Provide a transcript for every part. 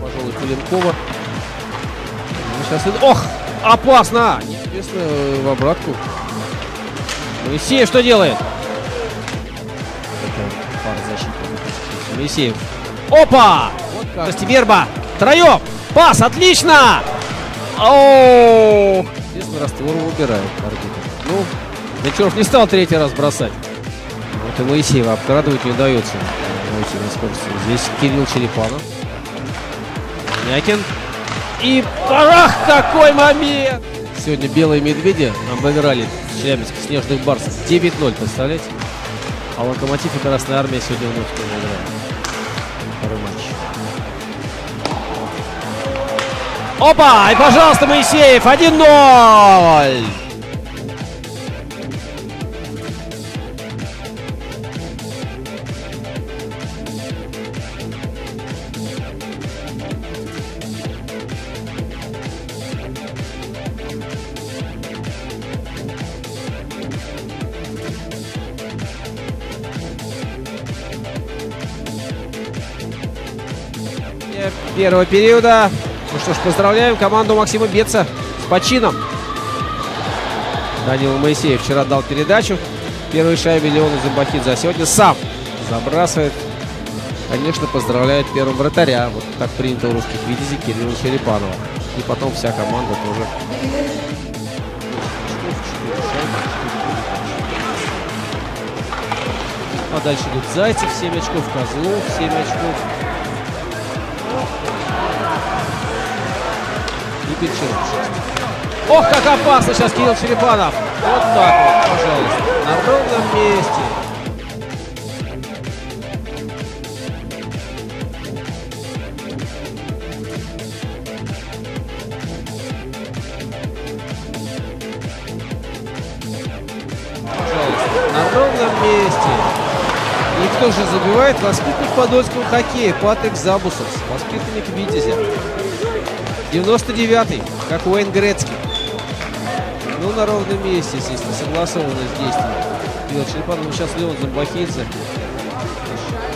Пожалуй, Куленкова. Ну, Сейчас... Ох! Опасно! Неизвестно в обратку. Моисеев что делает? Это пара защитников. Моисеев. Опа! Вот как. Костеверба! Троем! Пас! Отлично! Оу! Естественно, раствор выбирает арбитр. Ну, Гончаров не стал третий раз бросать. Вот и Моисеева обкрадывать не удается. Моисеев на скорости. Здесь Кирилл Черепанов. Мякин. И ах, какой момент! Сегодня белые медведи обыграли Челябинск снежных барсов 9-0, представляете? А Локомотив и Красная Армия сегодня вновь играют. Второй матч. Опа! И, пожалуйста, Моисеев! 1-0! первого периода. Ну что ж, поздравляем команду Максима Беца с почином. Данил Моисеев вчера дал передачу. Первой шайбе Леона Зимбахидзе, а сегодня сам забрасывает. Конечно, поздравляет первым вратаря. Вот так принято у русских видите Кирилла Черепанова. И потом вся команда тоже. А дальше идет Зайцев, 7 очков, Козлов, 7 очков. 6. Ох, как опасно сейчас Кирилл Черепанов. Вот так вот, пожалуйста. На ровном месте. Пожалуйста. На ровном месте. И кто же забивает? Воспитанник подольского хоккея Патрик Забусов. Воспитанник Витязя. 99-й, как Уэйн Грецкий. Ну, на ровном месте, естественно, согласованность действий. Кирилл Черепанов, ну, сейчас Леон Зомбахидзе.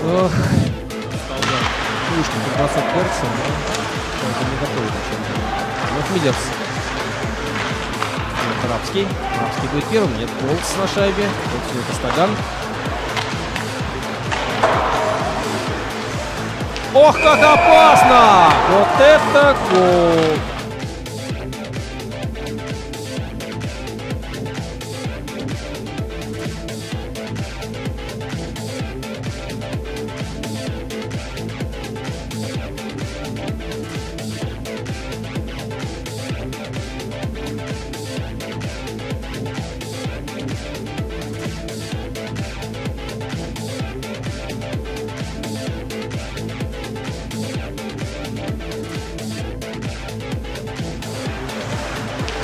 Ох. Пушка подбросок Перца, это не начальник. Вот Миллерс. Рабский. Рабский будет первым. Нет, Болтс на шайбе. Вот все это Стаган. Ох, как опасно! Вот это гол!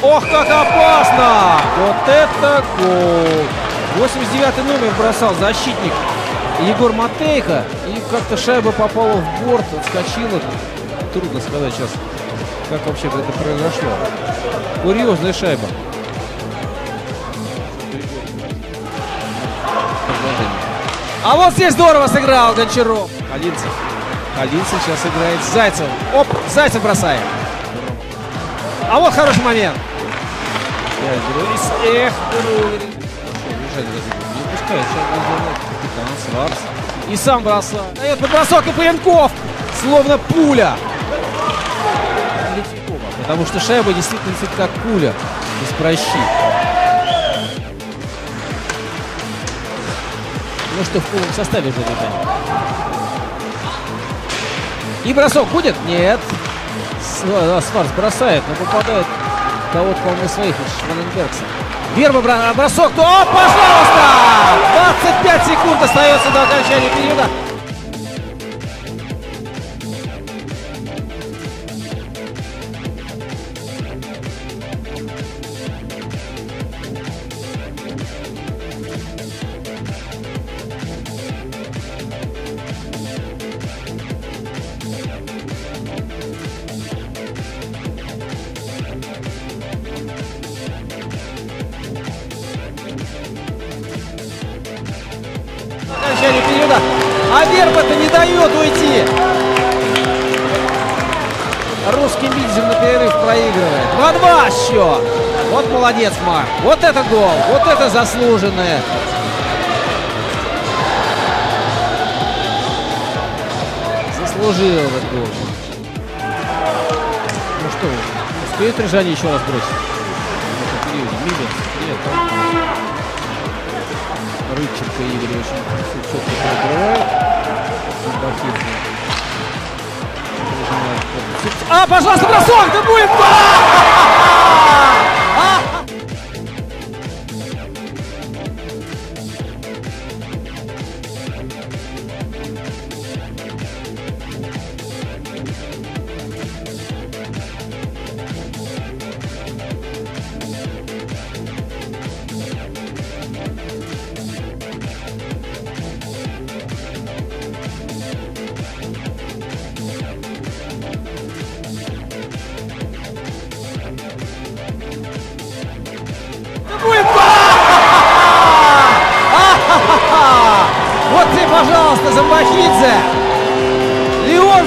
Ох, как опасно! Вот это гол! 89 номер бросал защитник Егор Матейко. И как-то шайба попала в борт, отскочила. Трудно сказать сейчас, как вообще это произошло. Курьезная шайба. А вот здесь здорово сыграл Гончаров. Калинцев. Калинцев сейчас играет с Зайцевым. Оп, Зайцев бросает. А вот хороший момент. Эх. И сам бросает. Дает подбросок и Паленков. Словно пуля. Потому что шайба действительно летит как пуля. Без прощи. Ну что, в полном составе забегаем. И бросок будет? Нет. Сва- Сварц бросает, но попадает кого-то, по-моему, своих, Шваненбергса. Верба бросок, то, пожалуйста! 25 секунд остается до окончания периода. А Верба-то не дает уйти. Русским видим на перерыв проигрывает. 2-2 счет. Вот молодец, Марк. Вот это гол. Вот это заслуженное. Заслужил этот гол. Ну что, успеет Рижане еще раз бросить? В этом Рыбченко Игорь очень перекрывает. Бахин. А, пожалуйста, бросок! Да будет гол!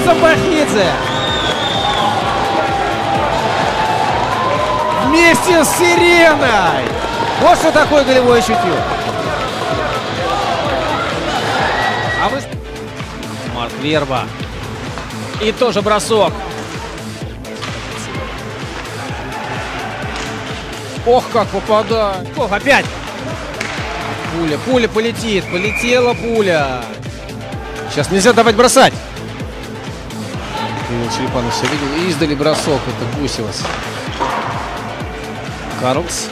Леон Замбахидзе! Вместе с Сиреной! Вот что такое голевое чутье. А вы... Марк Верба. И тоже бросок. Ох, как попадает. Ох, опять. Пуля, пуля полетит. Полетела пуля. Сейчас нельзя давать бросать. Кирилл Черепанов все видел. Издали бросок. Это Гусевас. Карлс.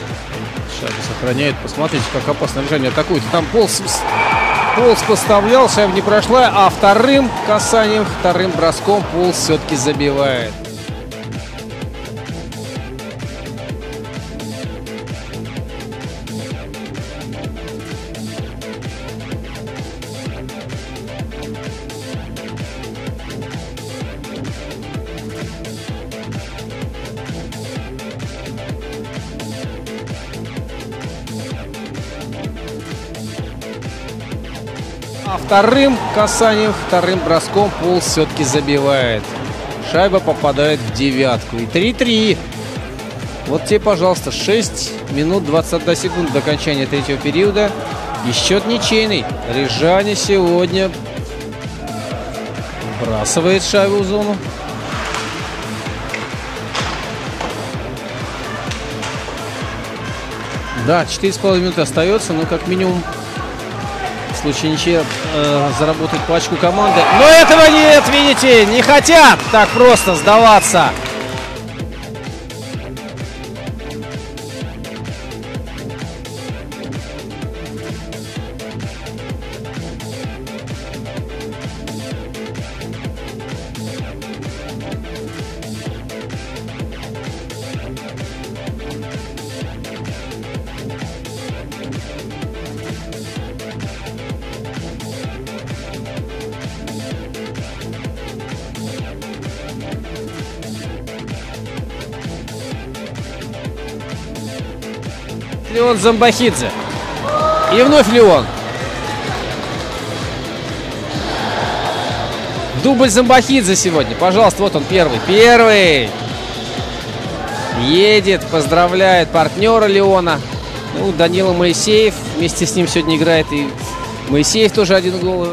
Шайбу сохраняет. Посмотрите, как опасно движение атакует. Там полз, полз поставлял, шайба не прошла. А вторым касанием, вторым броском полз все-таки забивает. А вторым касанием, вторым броском пол все-таки забивает. Шайба попадает в девятку. И 3-3. Вот тебе, пожалуйста, 6 минут 21 секунд до окончания третьего периода. И счет ничейный. Рижане сегодня бросает шайбу в зону. Да, 4,5 минуты остается, но как минимум случае ничья э, заработать пачку команды. Но этого нет, видите, не хотят так просто сдаваться. Леон Замбахидзе. И вновь Леон. Дубль Замбахидзе сегодня. Пожалуйста, вот он первый. Первый. Едет, поздравляет партнера Леона. Ну, Данила Моисеев вместе с ним сегодня играет. И Моисеев тоже один гол